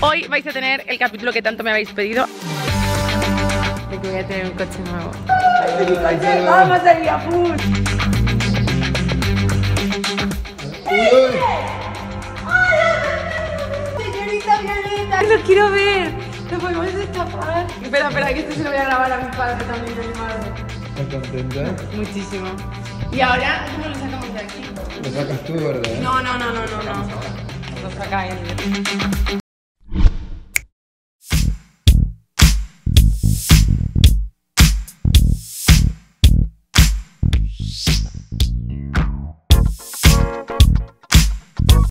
Hoy vais a tener el capítulo que tanto me habéis pedido. De que voy a tener un coche nuevo. ¡Vamos a Viafood! ¡Señorita Violeta! ¡Lo quiero ver! ¡Lo podemos escapar! Espera, espera, que esto se lo voy a grabar a mi padre también, a mi madre. ¿Estás contenta? Muchísimo. Y ahora, ¿cómo lo sacamos de aquí? Lo sacas tú, ¿verdad? No, no, no, no, no, Sakai